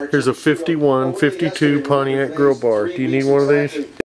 Here's a 51, 52 Pontiac grill bar. Do you need one of these?